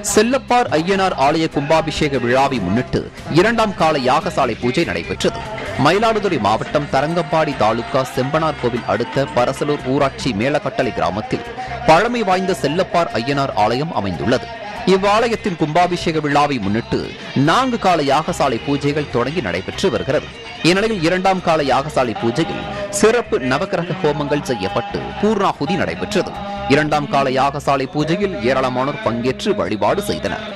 செல்லப்பார் ஐயனார் ஆலய கும்பாபிஷேக விழாவை முன்னிட்டு இரண்டாம் கால யாகசாலை பூஜை நடைபெற்றது. மயிலாடுதுறை மாவட்டம் தரங்கம்பாடி தாலுகா செம்பனார் கோவில் அடுத்த பரசலூர் ஊராட்சி மேலக்கட்டளை கிராமத்தில் பழமை வாய்ந்த செல்லப்பார் ஐயனார் ஆலயம் அமைந்துள்ளது. இவ்வாலயத்தின் கும்பாபிஷேக விழாவை முன்னிட்டு நான்கு கால யாகசாலை பூஜைகள் தொடங்கி நடைபெற்று வருகிறது. இந்நிலையில் இரண்டாம் கால யாகசாலை பூஜையில் சிறப்பு நவக்கிரக ஹோமங்கள் செய்யப்பட்டு பூர்ணாகுதி நடைபெற்றது. இரண்டாம் கால யாகசாலை பூஜையில் ஏராளமானோர் பங்கேற்று வழிபாடு செய்தனர்.